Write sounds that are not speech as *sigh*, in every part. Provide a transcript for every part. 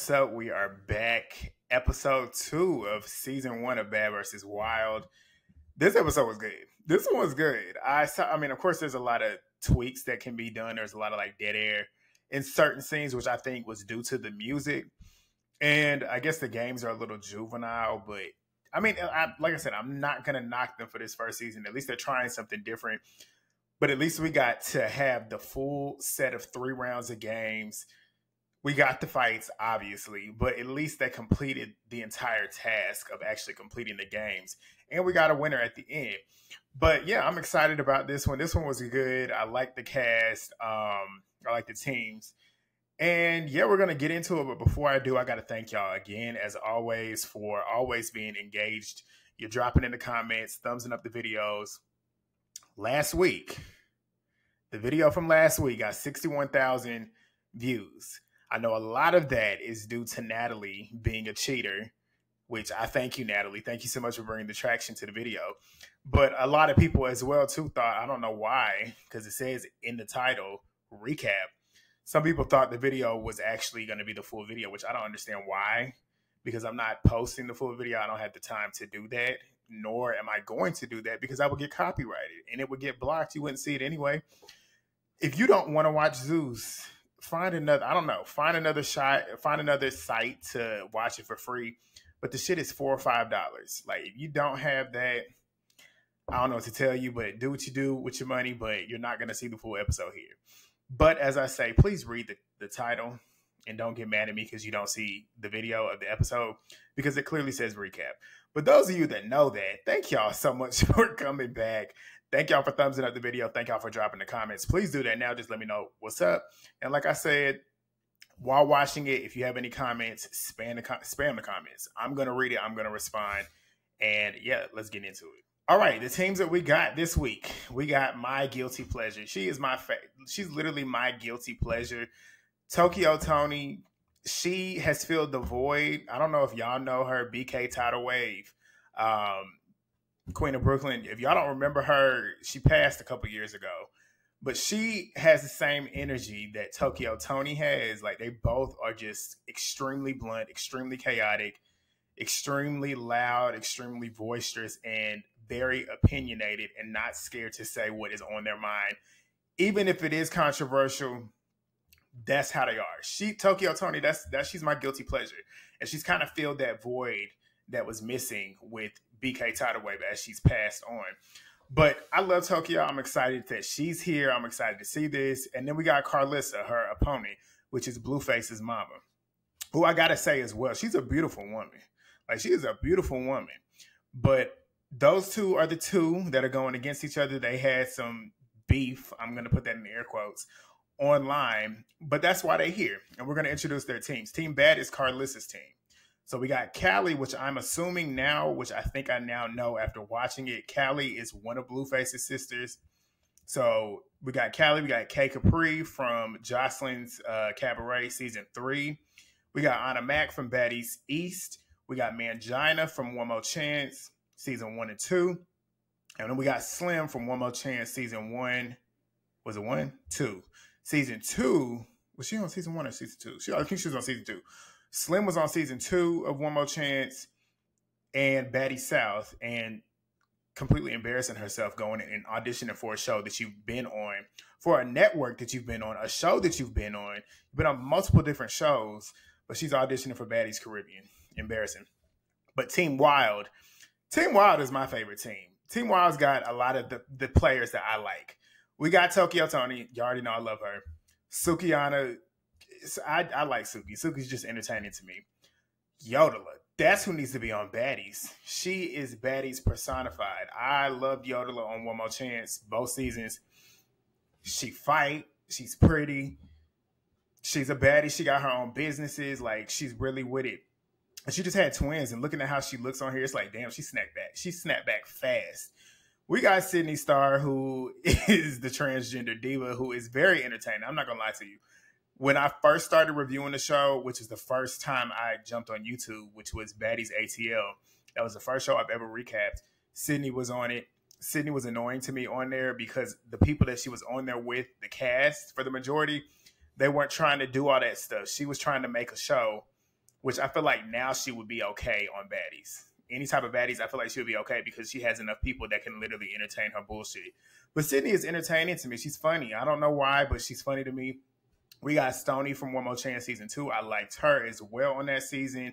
what's up? We are back. Episode two of season one of Bad versus Wild. This episode was good. This one was good. I saw, I mean, of course, there's a lot of tweaks that can be done. There's a lot of like dead air in certain scenes, which I think was due to the music. And I guess the games are a little juvenile, but I mean, I, like I said, I'm not going to knock them for this first season. At least they're trying something different. But at least we got to have the full set of three rounds of games we got the fights, obviously, but at least they completed the entire task of actually completing the games. And we got a winner at the end. But yeah, I'm excited about this one. This one was good. I like the cast. Um, I like the teams. And yeah, we're going to get into it. But before I do, I got to thank y'all again, as always, for always being engaged. You're dropping in the comments, thumbsing up the videos. Last week, the video from last week got 61,000 views. I know a lot of that is due to Natalie being a cheater, which I thank you, Natalie. Thank you so much for bringing the traction to the video. But a lot of people as well too thought I don't know why because it says in the title recap. Some people thought the video was actually going to be the full video, which I don't understand why because I'm not posting the full video. I don't have the time to do that, nor am I going to do that because I would get copyrighted and it would get blocked. You wouldn't see it anyway. If you don't want to watch Zeus, find another. I don't know. Find another shot. Find another site to watch it for free. But the shit is four or five dollars. Like if you don't have that, I don't know what to tell you. But do what you do with your money. But you're not gonna see the full episode here. But as I say, please read the, the title and don't get mad at me because you don't see the video of the episode because it clearly says recap. But those of you that know that, thank y'all so much *laughs* for coming back. Thank y'all for thumbsing up the video. Thank y'all for dropping the comments. Please do that now. Just let me know what's up. And like I said, while watching it, if you have any comments, spam the spam the comments. I'm gonna read it. I'm gonna respond. And yeah, let's get into it. All right, the teams that we got this week, we got my guilty pleasure. She is my fa- she's literally my guilty pleasure. Tokyo Toni, she has filled the void. I don't know if y'all know her, BK Tidal Wave. Um, Queen of Brooklyn. If y'all don't remember her, she passed a couple years ago, but she has the same energy that Tokyo Toni has. Like they both are just extremely blunt, extremely chaotic, extremely loud, extremely boisterous, and very opinionated and not scared to say what is on their mind, even if it is controversial. That's how they are. She Tokyo Toni, That's that. She's my guilty pleasure, and she's kind of filled that void that was missing with BK Tidal Wave as she's passed on. But I love Tokyo. I'm excited that she's here. I'm excited to see this. And then we got Karlissa, her opponent, which is Blueface's mama, who I gotta say as well, she's a beautiful woman. Like she is a beautiful woman. But those two are the two that are going against each other. They had some beef. I'm gonna put that in air quotes online, but that's why they're here. And we're gonna introduce their teams. Team Bad is Karlissa's team. So we got Kali, which I'm assuming now, which I think I now know after watching it. Kali is one of Blueface's sisters. So we got Kali, we got K Kapri from Joseline's uh, Cabaret season three. We got Ahna Mac from Baddies East. We got Mangina from One More Chance season one and two. And then we got Slim from One More Chance season one. Was it one? Two. Season two. Was she on season one or season two? She, I think she was on season two. Slim was on season two of One More Chance and Baddies South and completely embarrassing herself going and auditioning for a show that you've been on, for a network that you've been on, a show that you've been on. You've been on multiple different shows, but she's auditioning for Baddies Caribbean. Embarrassing. But Team Wild, Team Wild is my favorite team. Team Wild's got a lot of the, the players that I like. We got Tokyo Toni. You already know I love her. Sukihana I, I like Suki. Suki's just entertaining to me. Yodela, that's who needs to be on Baddies. She is Baddies personified. I loved Yodela on One More Chance both seasons. She fight. She's pretty. She's a baddie. She got her own businesses. Like she's really with it. And she just had twins. And looking at how she looks on here, it's like, damn, she snapped back. She snapped back fast. We got Sidney Starr, who *laughs* is the transgender diva, who is very entertaining. I'm not gonna lie to you when I first started reviewing the show, which is the first time I jumped on YouTube, which was Baddies ATL, that was the first show I've ever recapped. Sidney was on it. Sidney was annoying to me on there because the people that she was on there with, the cast for the majority, they weren't trying to do all that stuff. She was trying to make a show which I feel like now she would be okay on baddies. Any type of baddies, I feel like she would be okay because she has enough people that can literally entertain her bullshit. But Sidney is entertaining to me. She's funny. I don't know why, but she's funny to me. We got Stoney from One More Chance season two. I liked her as well on that season.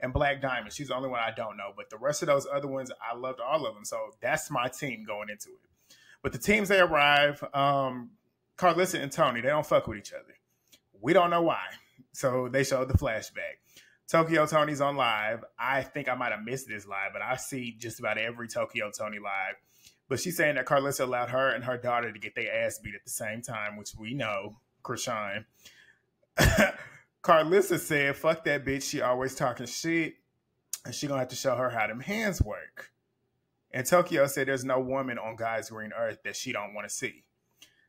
And Black Diamond, she's the only one I don't know. But the rest of those other ones, I loved all of them. So that's my team going into it. But the teams they arrive, um, Karlissa and Toni, they don't fuck with each other. We don't know why. So they showed the flashback. Tokyo Toni's on live. I think I might have missed this live, but I see just about every Tokyo Toni live. But she's saying that Karlissa allowed her and her daughter to get their ass beat at the same time, which we know, Chrisean. Karlissa *laughs* said, fuck that bitch. She always talking shit. And she gonna have to show her how them hands work. And Tokyo said there's no woman on God's green earth that she don't want to see.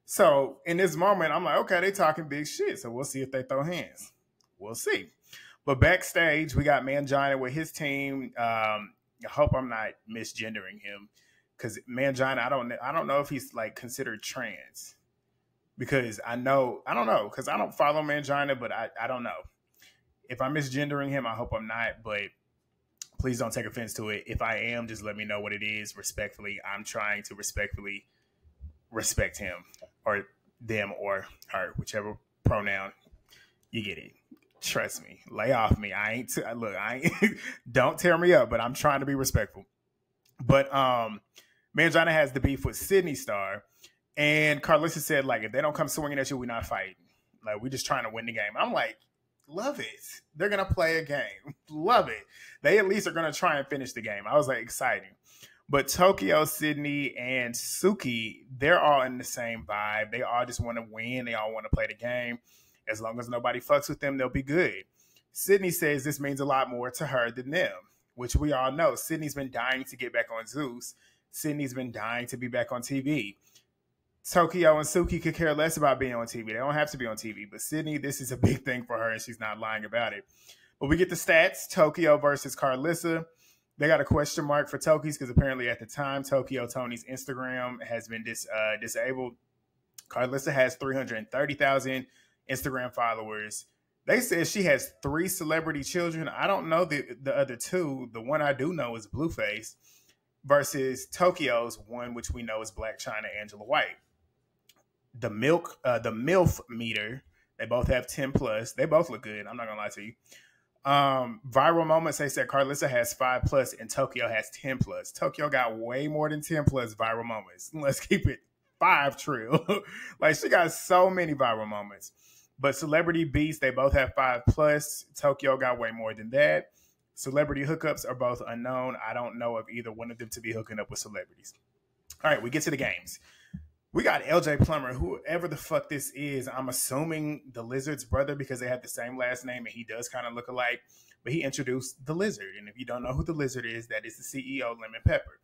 So in this moment, I'm like, okay, they talking big shit. So we'll see if they throw hands. We'll see. But backstage, we got Mangina with his team. Um, I hope I'm not misgendering him because Mangina, I don't, I don't know if he's like considered trans because I know, I don't know because I don't follow Mangina, but I, I don't know if I'm misgendering him. I hope I'm not, but please don't take offense to it. If I am, just let me know what it is respectfully. I'm trying to respectfully respect him or them or her, whichever pronoun you get it. Trust me, lay off me. I ain't look. I ain't, *laughs* don't tear me up, but I'm trying to be respectful. But um, Mangina has the beef with Sidney Starr, and Karlissa said like, if they don't come swinging at you, we're not fighting. Like we're just trying to win the game. I'm like, love it. They're gonna play a game. *laughs* love it. They at least are gonna try and finish the game. I was like exciting. But Tokyo, Sidney, and Suki, they're all in the same vibe. They all just want to win. They all want to play the game. As long as nobody fucks with them, they'll be good. Sidney says this means a lot more to her than them, which we all know. Sidney's been dying to get back on Zeus. Sidney's been dying to be back on TV. Tokyo and Suki could care less about being on TV. They don't have to be on TV. But Sidney, this is a big thing for her, and she's not lying about it. But we get the stats Tokyo versus Karlissa. They got a question mark for Toki's because apparently at the time, Tokyo Toni's Instagram has been dis, uh, disabled. Karlissa has 330,000 Instagram followers. They said she has three celebrity children. I don't know the, the other two. The one I do know is Blueface versus Tokyo's one, which we know is Blac Chyna Angela White. The milk, uh, the MILF meter, they both have 10 plus. They both look good. I'm not gonna lie to you. Um, viral moments, they said Karlissa has five plus and Tokyo has 10 plus. Tokyo got way more than 10 plus viral moments. *laughs* Let's keep it five true. *laughs* like she got so many viral moments. But Celebrity Beats, they both have five plus. Tokyo got way more than that. Celebrity hookups are both unknown. I don't know of either one of them to be hooking up with celebrities. All right, we get to the games. We got LJ Plummer, whoever the fuck this is. I'm assuming the Lizard's brother because they have the same last name and he does kind of look alike. But he introduced the Lizard. And if you don't know who the Lizard is, that is the CEO, Lemon Pepper,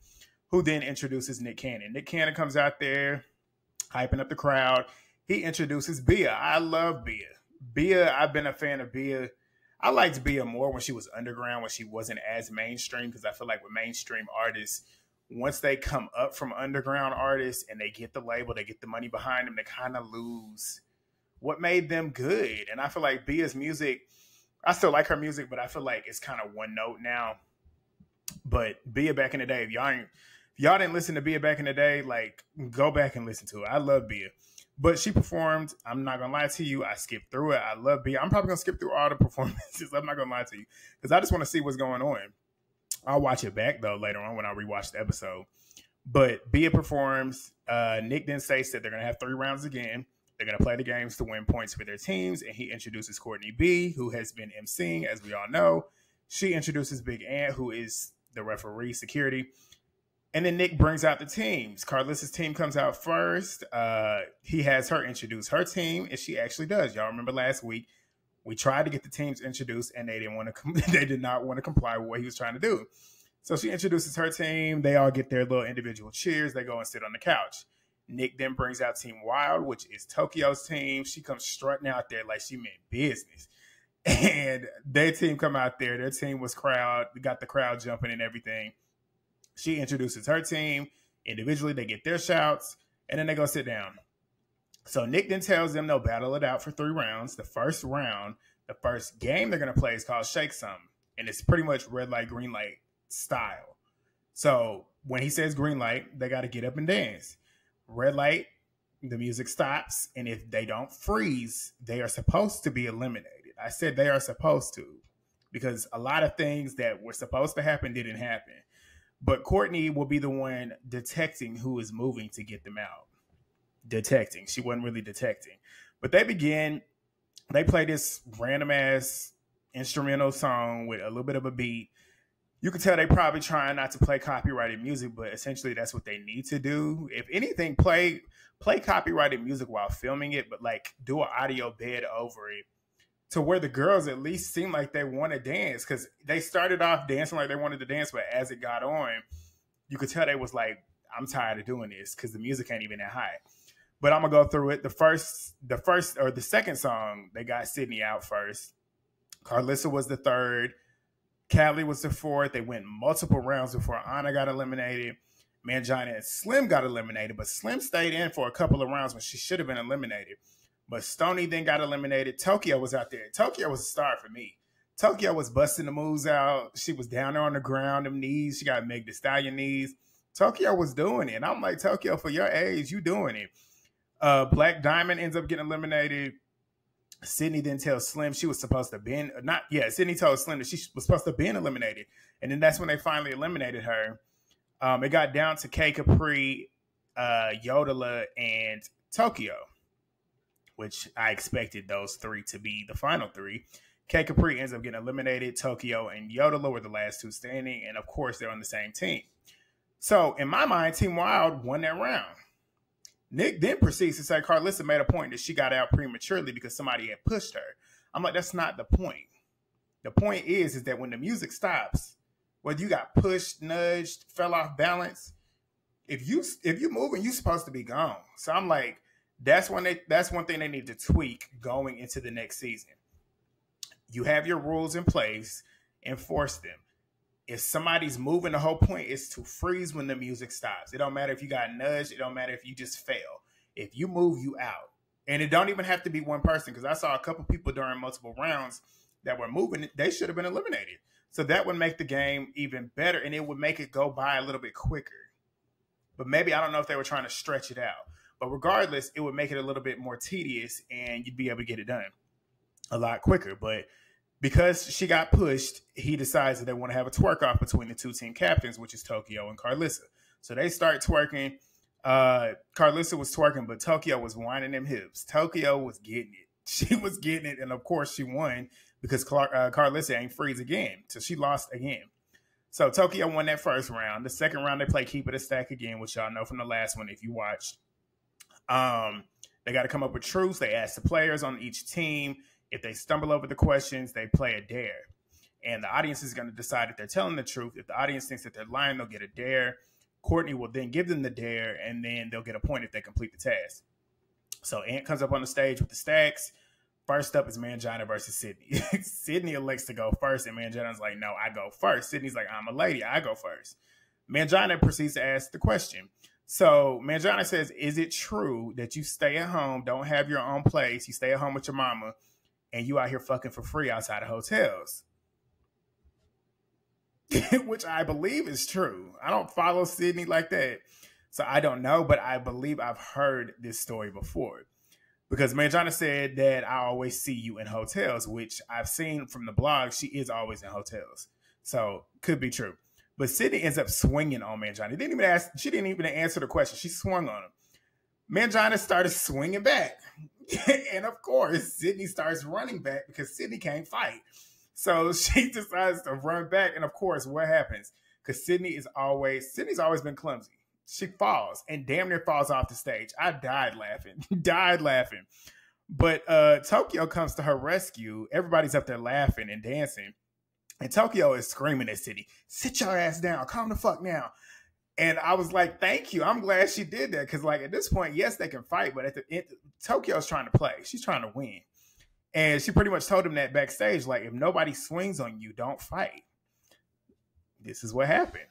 who then introduces Nick Cannon. Nick Cannon comes out there, hyping up the crowd. He introduces Bia. I love Bia. Bia, I've been a fan of Bia. I liked Bia more when she was underground, when she wasn't as mainstream, because I feel like with mainstream artists, once they come up from underground artists and they get the label, they get the money behind them, they kind of lose what made them good. And I feel like Bia's music, I still like her music, but I feel like it's kind of one note now. But Bia back in the day, if y'all ain't, if y'all didn't listen to Bia back in the day, like go back and listen to it. I love Bia. But she performed. I'm not gonna lie to you. I skipped through it. I love Bia. I'm probably gonna skip through all the *laughs* performances. I'm not gonna lie to you because I just want to see what's going on. I'll watch it back though later on when I rewatch the episode. But Bia performs. Uh, Nick then states that they're gonna have three rounds again. They're gonna play the games to win points for their teams, and he introduces Courtney B, who has been emceeing, as we all know. She introduces Big Ant, who is the referee security. And then Nick brings out the teams. Karlissa's team comes out first. Uh, he has her introduce her team, and she actually does. Y'all remember last week we tried to get the teams introduced, and they didn't want to. Com- *laughs* they did not want to comply with what he was trying to do. So she introduces her team. They all get their little individual cheers. They go and sit on the couch. Nick then brings out Team Wild, which is Tokyo's team. She comes strutting out there like she meant business. *laughs* And their team come out there. Their team was crowd, got the crowd jumping and everything. She introduces her team individually. They get their shouts, and then they go sit down. So Nick then tells them they'll battle it out for three rounds. The first round, the first game they're gonna play is called Shake Some, and it's pretty much red light, green light style. So when he says green light, they got to get up and dance. Red light, the music stops, and if they don't freeze, they are supposed to be eliminated. I said they are supposed to because a lot of things that were supposed to happen didn't happen. But Courtney will be the one detecting who is moving to get them out. Detecting. She wasn't really detecting. But they begin, they play this random ass instrumental song with a little bit of a beat. You can tell they probably trying not to play copyrighted music, but essentially that's what they need to do. If anything, play play copyrighted music while filming it, but like do an audio bed over it to where the girls at least seem like they want to dance because they started off dancing like they wanted to dance, but as it got on, you could tell they was like, "I'm tired of doing this" because the music ain't even that high. But I'm gonna go through it. The first, the first or the second song, they got Sidney out first. Karlissa was the third. Kali was the fourth. They went multiple rounds before Ahna got eliminated. Mangina and Slim got eliminated, but Slim stayed in for a couple of rounds when she should have been eliminated. But Stoney then got eliminated. Tokyo was out there. Tokyo was a star for me. Tokyo was busting the moves out. She was down there on the ground, them knees. She got Meg the Stallion knees. Tokyo was doing it. And I'm like, Tokyo, for your age, you doing it. Uh, Black Diamond ends up getting eliminated. Sidney then tells Slim she was supposed to be not yeah, Sidney told Slim that she was supposed to be eliminated. And then that's when they finally eliminated her. Um, it got down to K Kapri, uh, Yodela, and Tokyo which I expected those three to be the final three. K Kapri ends up getting eliminated. Tokyo and Yodela were the last two standing, and of course they're on the same team. So in my mind, Team Wild won that round. Nick then proceeds to say Karlissa made a point that she got out prematurely because somebody had pushed her. I'm like, that's not the point. The point is, is that when the music stops, whether you got pushed, nudged, fell off balance, if you if you moving, you're supposed to be gone. So I'm like, that's when they that's one thing they need to tweak going into the next season. You have your rules in place, enforce them. If somebody's moving, the whole point is to freeze when the music stops. It don't matter if you got nudged, it don't matter if you just fail. If you move, you out. And it don't even have to be one person because I saw a couple people during multiple rounds that were moving, they should have been eliminated. So that would make the game even better and it would make it go by a little bit quicker. But maybe I don't know if they were trying to stretch it out. But regardless, it would make it a little bit more tedious and you'd be able to get it done a lot quicker. But because she got pushed, he decides that they want to have a twerk off between the two team captains, which is Tokyo and Karlissa. So they start twerking. Uh, Karlissa was twerking, but Tokyo was winding them hips. Tokyo was getting it. *laughs* She was getting it, and of course she won because Clark, uh, Karlissa ain't freeze again, so she lost again. So Tokyo won that first round. The second round they play keep it a stack again, which y'all know from the last one if you watched. Um, they got to come up with truths. They ask the players on each team. If they stumble over the questions, they play a dare. And the audience is going to decide if they're telling the truth. If the audience thinks that they're lying, they'll get a dare. Courtney will then give them the dare, and then they'll get a point if they complete the task. So Ant comes up on the stage with the stacks. First up is Mangina versus Sidney. *laughs* Sidney elects to go first, and Mangina's like, no, I go first. Sidney's like, I'm a lady, I go first. Mangina proceeds to ask the question. So Mangina says, "Is it true that you stay at home, don't have your own place, you stay at home with your mama, and you out here fucking for free outside of hotels?" *laughs* Which I believe is true. I don't follow Sidney like that, so I don't know, but I believe I've heard this story before. Because Mangina said that I always see you in hotels, which I've seen from the blog. She is always in hotels, so could be true. But Sidney ends up swinging on Mangina. Didn't even ask. She didn't even answer the question. She swung on him. Mangina started swinging back, *laughs* and of course, Sidney starts running back because Sidney can't fight. So *laughs* she decides to run back, and of course, what happens? Because Sidney is always Sidney's always been clumsy. She falls and damn near falls off the stage. I died laughing, *laughs* died laughing. But uh Tokyo comes to her rescue. Everybody's up there laughing and dancing. And Tokyo is screaming at Sidney, sit your ass down, calm the fuck down. And I was like, thank you. I'm glad she did that. Cause like at this point, yes, they can fight, but at the end, Tokyo's trying to play. She's trying to win. And she pretty much told him that backstage, like, if nobody swings on you, don't fight. This is what happened.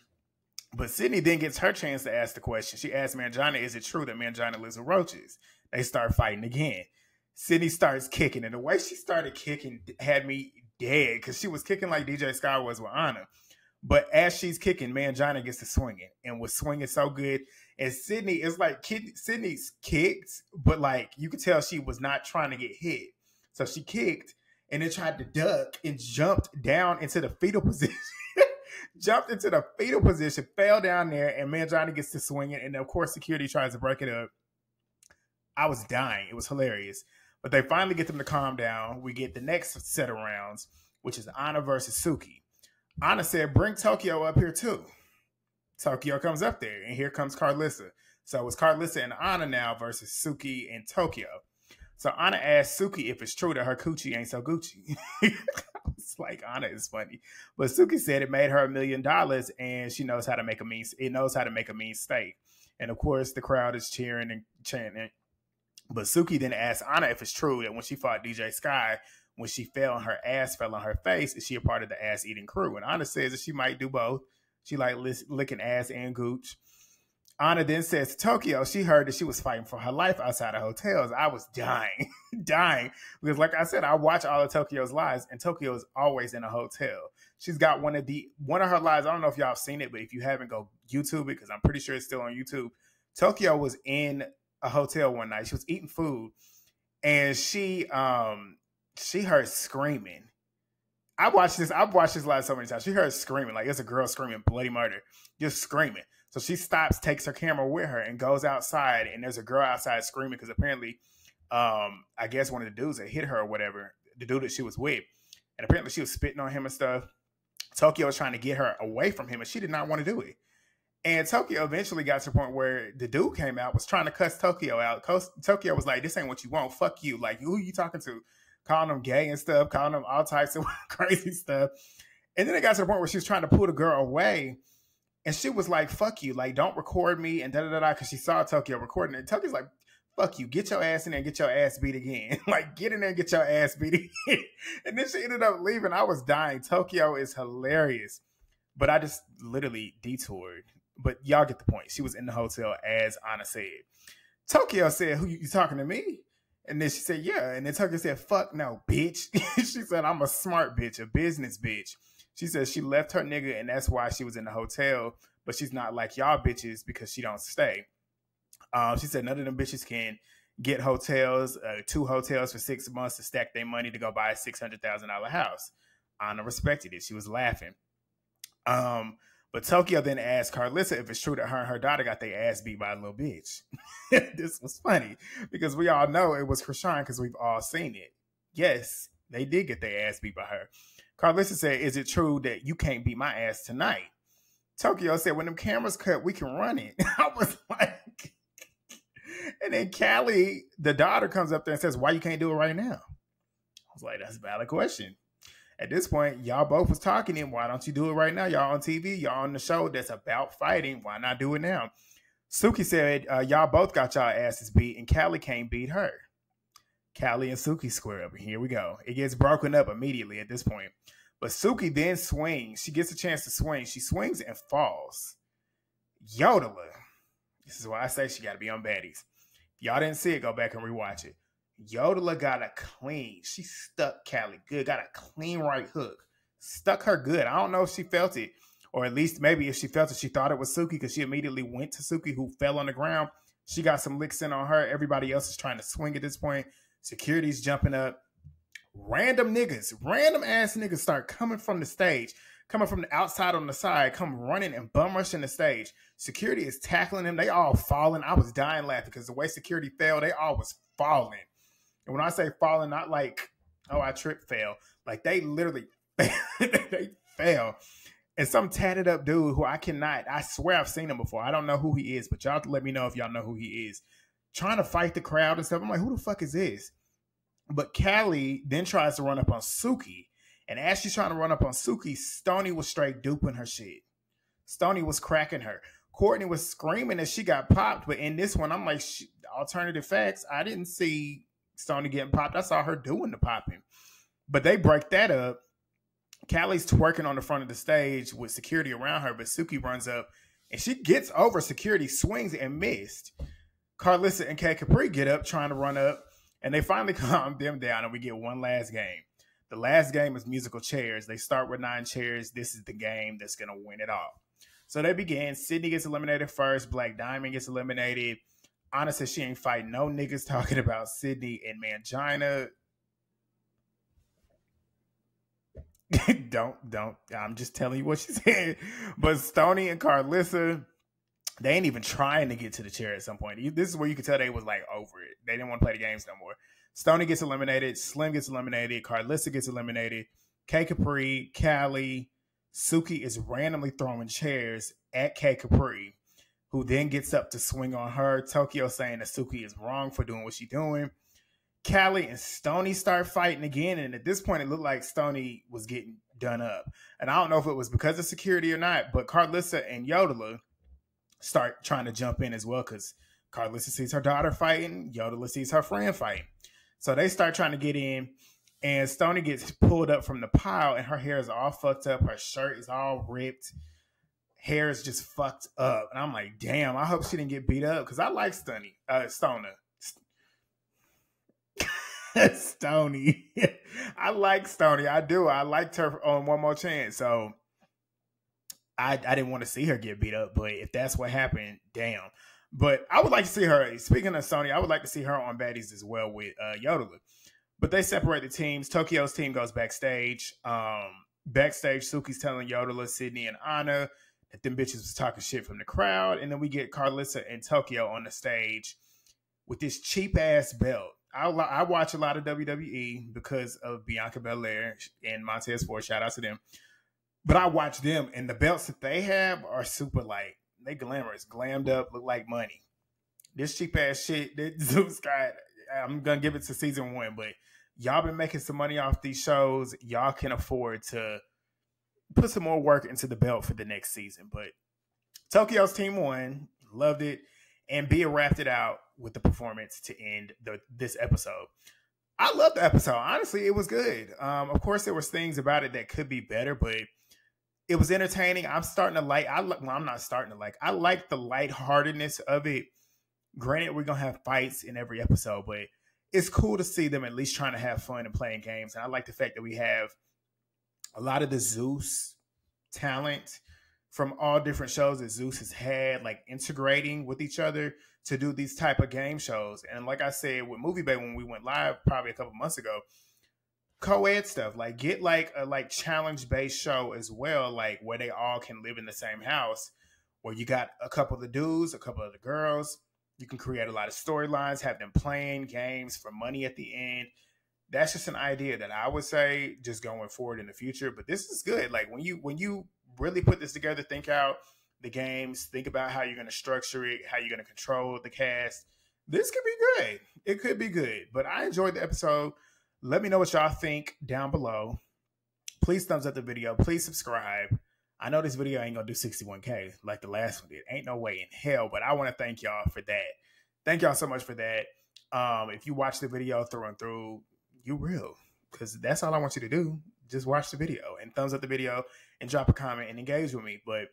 But Sidney then gets her chance to ask the question. She asked Mangina, is it true that Mangina lives with roaches? They start fighting again. Sidney starts kicking, and the way she started kicking had me dead because she was kicking like DJ Sky was with Ahna. But as she's kicking, Mangina gets to swinging and was swinging so good. And Sidney is like Sidney's kicked, but like you could tell she was not trying to get hit. So she kicked and then tried to duck and jumped down into the fetal *laughs* position. jumped into the fetal position, fell down there, and Mangina gets to swinging. And of course, security tries to break it up. I was dying. It was hilarious. But they finally get them to calm down. We get the next set of rounds, which is Ahna versus Suki. Ahna said, bring Tokyo up here too. Tokyo comes up there, and here comes Karlissa. So it's Karlissa and Ahna now versus Suki and Tokyo. So Ahna asked Suki if it's true that her coochie ain't so Gucci. *laughs* it's like Ahna is funny, but Suki said it made her a million dollars, and she knows how to make a mean. It knows how to make a mean steak. And of course, the crowd is cheering and chanting. But Suki then asked Ahna if it's true that when she fought DJ Sky, when she fell and her ass fell on her face, is she a part of the ass eating crew? And Ahna says that she might do both. She like licking ass and gooch. Ahna then says to Tokyo, she heard that she was fighting for her life outside of hotels. I was dying, *laughs* dying. Because, like I said, I watch all of Tokyo's lives, and Tokyo is always in a hotel. She's got one of the one of her lives. I don't know if y'all have seen it, but if you haven't, go YouTube it because I'm pretty sure it's still on YouTube. Tokyo was in a hotel one night. She was eating food, and she um she heard screaming. I watched this. I've watched this live so many times. She heard screaming, like it's a girl screaming bloody murder, just screaming. So she stops, takes her camera with her, and goes outside. And there's a girl outside screaming because apparently, um, I guess one of the dudes that hit her or whatever, the dude that she was with, and apparently she was spitting on him and stuff. Tokyo was trying to get her away from him, and she did not want to do it. And Tokyo eventually got to the point where the dude came out, was trying to cuss Tokyo out. Tokyo was like, "This ain't what you want. Fuck you. Like, who you talking to?" Calling him gay and stuff, calling him all types of *laughs* crazy stuff. And then it got to the point where she was trying to pull the girl away, and she was like, "Fuck you. Like, don't record me." And da da da da, because she saw Tokyo recording it. Tokyo's like, "Fuck you. Get your ass in there and get your ass beat again. *laughs* like, get in there and get your ass beat *laughs* again." and then she ended up leaving. I was dying. Tokyo is hilarious but I just literally detoured but y'all get the point. She was in the hotel as Ahna said. Tokyo said, Who you talking to me? And then she said, Yeah. And then Tucker said, Fuck no, bitch. *laughs* she said, I'm a smart bitch, a business bitch. She said she left her nigga and that's why she was in the hotel, but she's not like y'all bitches because she don't stay. Um, she said none of them bitches can get hotels, uh, two hotels for six months to stack their money to go buy a six hundred thousand dollar house. Ahna respected it. She was laughing. Um, but Tokyo then asked Karlissa if it's true that her and her daughter got their ass beat by a little bitch. *laughs* this was funny because we all know it was Chrisean because we've all seen it. Yes, they did get their ass beat by her. Karlissa said, Is it true that you can't beat my ass tonight? Tokyo said, When them cameras cut, we can run it. *laughs* I was like, *laughs* and then Kali, the daughter, comes up there and says, Why you can't do it right now? I was like, That's a valid question at this point, y'all both was talking and why don't you do it right now? Y'all on TV, y'all on the show that's about fighting. Why not do it now? Suki said, uh, y'all both got y'all asses beat and Kali can't beat her. Kali and Suki square up. Here we go. It gets broken up immediately at this point. But Suki then swings. She gets a chance to swing. She swings and falls. Yodela. This is why I say she got to be on baddies. Y'all didn't see it, go back and rewatch it. Yodela got a clean. She stuck Kali good. Got a clean right hook. Stuck her good. I don't know if she felt it, or at least maybe if she felt it, she thought it was Suki because she immediately went to Suki, who fell on the ground. She got some licks in on her. Everybody else is trying to swing at this point. Security's jumping up. Random niggas, random ass niggas start coming from the stage, coming from the outside on the side, come running and bum rushing the stage. Security is tackling them. They all falling. I was dying laughing because the way security fell, they all was falling. And when I say falling, not like, oh, I trip fail. Like they literally *laughs* they fell. And some tatted up dude who I cannot, I swear I've seen him before. I don't know who he is, but y'all let me know if y'all know who he is. Trying to fight the crowd and stuff. I'm like, who the fuck is this? But Kali then tries to run up on Suki. And as she's trying to run up on Suki, Stoney was straight duping her shit. Stoney was cracking her. Courtney was screaming as she got popped. But in this one, I'm like, alternative facts. I didn't see Stoney getting popped. I saw her doing the popping. But they break that up. Kali's twerking on the front of the stage with security around her, but Suki runs up and she gets over security, swings and missed. Karlissa and K Kapri get up trying to run up. And they finally *laughs* calm them down, and we get one last game. The last game is musical chairs. They start with nine chairs. This is the game that's going to win it all. So they begin. Sidney gets eliminated first. Black Diamond gets eliminated. Ahna says she ain't fighting no niggas *laughs* talking about Sidney and Mangina. *laughs* don't, don't. I'm just telling you what she *laughs* said. But Stoney and Karlissa, they ain't even trying to get to the chair at some point. This is where you can tell they was like over it. They didn't want to play the games no more. Stoney gets eliminated. Slim gets eliminated. Karlissa gets eliminated. K Kapri, Kali, Suki is randomly throwing chairs at K Kapri, who then gets up to swing on her. Tokyo saying that Suki is wrong for doing what she's doing. Kali and Stoney start fighting again, and at this point, it looked like Stoney was getting done up. And I don't know if it was because of security or not, but Karlissa and Yodela start trying to jump in as well because Karlissa sees her daughter fighting, Yodela sees her friend fighting. So they start trying to get in, and Stoney gets pulled up from the pile, and her hair is all fucked up. Her shirt is all ripped. Hair is just fucked up. And I'm like, damn, I hope she didn't get beat up because I like Stoney, uh, Stoner. *laughs* Stoney. *laughs* I like Stoney. I do. I liked her on One More Chance. So I, I didn't want to see her get beat up. But if that's what happened, damn. But I would like to see her. Speaking of Sony, I would like to see her on Baddies as well with uh, Yodela. But they separate the teams. Tokyo's team goes backstage. Um, backstage, Suki's telling Yodela, Sidney, and Ahna that them bitches was talking shit from the crowd. And then we get Karlissa and Tokyo on the stage with this cheap ass belt. I, I watch a lot of WWE because of Bianca Belair and Montez Ford. Shout out to them. But I watch them, and the belts that they have are super like they glamorous, glammed up, look like money. This cheap ass shit that *laughs* Zeus got, I'm gonna give it to season one, but y'all been making some money off these shows. Y'all can afford to put some more work into the belt for the next season. But Tokyo's team won, loved it, and Bia wrapped it out with the performance to end the, this episode. I love the episode. Honestly, it was good. Um, of course, there was things about it that could be better, but it was entertaining. I'm starting to like. I well, I'm not starting to like. I like the lightheartedness of it. Granted, we're gonna have fights in every episode, but it's cool to see them at least trying to have fun and playing games. And I like the fact that we have a lot of the Zeus talent from all different shows that Zeus has had, like integrating with each other to do these type of game shows. And like I said with Movie Bay when we went live probably a couple months ago, co-ed stuff like get like a like challenge based show as well like where they all can live in the same house where you got a couple of the dudes a couple of the girls you can create a lot of storylines have them playing games for money at the end that's just an idea that i would say just going forward in the future but this is good like when you when you really put this together think out the games think about how you're going to structure it how you're going to control the cast this could be good it could be good but i enjoyed the episode let me know what y'all think down below. Please thumbs up the video. Please subscribe. I know this video ain't gonna do 61k like the last one did. Ain't no way in hell, but I want to thank y'all for that. Thank y'all so much for that. Um, if you watch the video through and through, you will, Because that's all I want you to do. Just watch the video and thumbs up the video and drop a comment and engage with me. But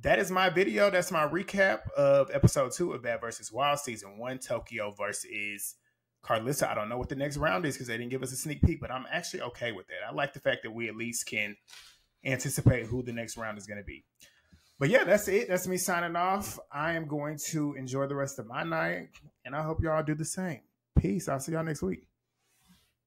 that is my video. That's my recap of episode two of Bad versus Wild season one, Tokyo versus Karlissa. I don't know what the next round is because they didn't give us a sneak peek, but I'm actually okay with that. I like the fact that we at least can anticipate who the next round is going to be. But yeah, that's it. That's me signing off. I am going to enjoy the rest of my night, and I hope y'all do the same. Peace. I'll see y'all next week.